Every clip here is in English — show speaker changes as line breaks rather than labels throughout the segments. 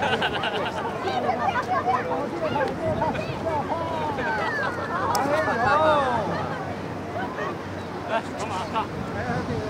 Come on, come on.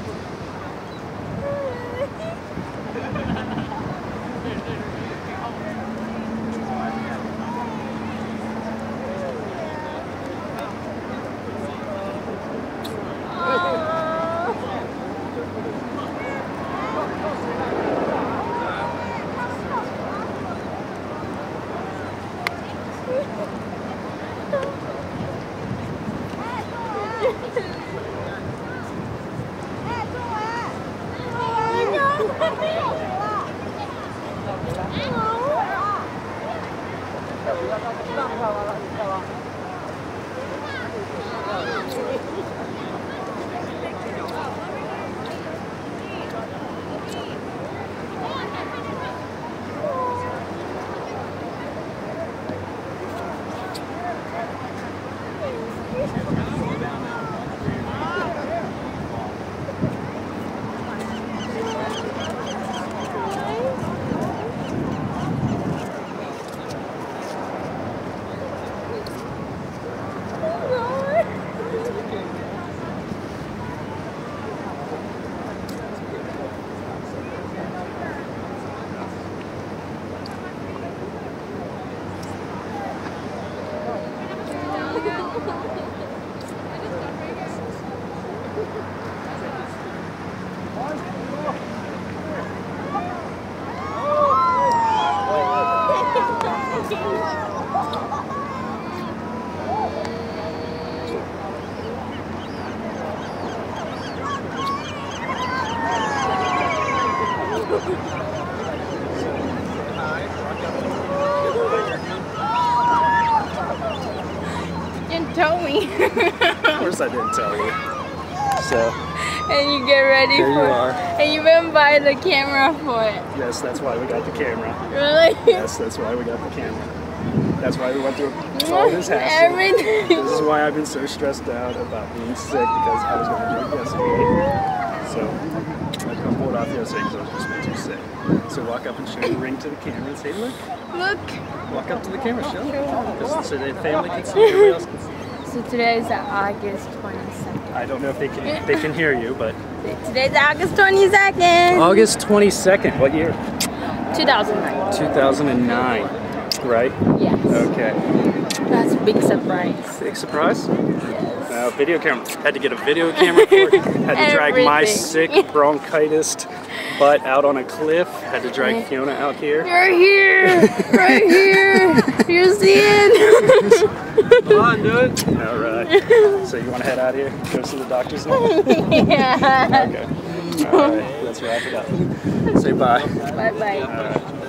Didn't tell me.
Of course I didn't tell you. So,
and you get ready
There you
for
are.
And you even buy the camera for it.
yes, that's why we got the camera.
Really?
Yes, that's why we got the camera. That's why we went through all this hassle.
Everything.
This is why I've been so stressed out about being sick because I was going to do it yesterday. So I couldn't pull it off yesterday because I was just too sick. So walk up and show the ring to the camera and say, look,
Look.
walk up to the camera, show them. Just so the family can see, everybody else can see.
So today is August 22nd.
I don't know if they can they can hear you, but
Today's August 22nd.
August 22nd, what year?
2009.
2009, right?
Yes.
Okay.
That's a big surprise.
Big surprise. Uh, video camera. Had to get a video camera for it. Had to drag my sick bronchitis butt out on a cliff. Had to drag Fiona out here.
Right here. right here. You see it?
Come on, dude. All right. So you want to head out here? Go see the doctors now?
yeah.
Okay. All right. Let's wrap it up. Say bye.
Bye bye.
All right.